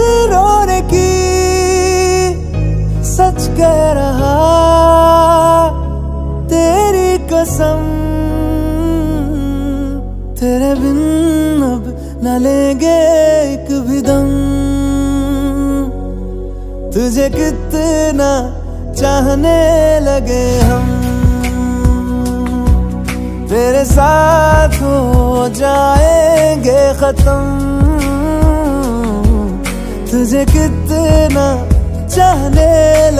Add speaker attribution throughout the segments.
Speaker 1: नज़रों की सच कह रहा, तेरी कसम तेरे बिन अब न लेंगे एक भी दम। तुझे कितना चाहने लगे हम, तेरे साथ हो जाएँगे खत्म। तुझे कितना चाहने लगे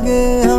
Speaker 1: again.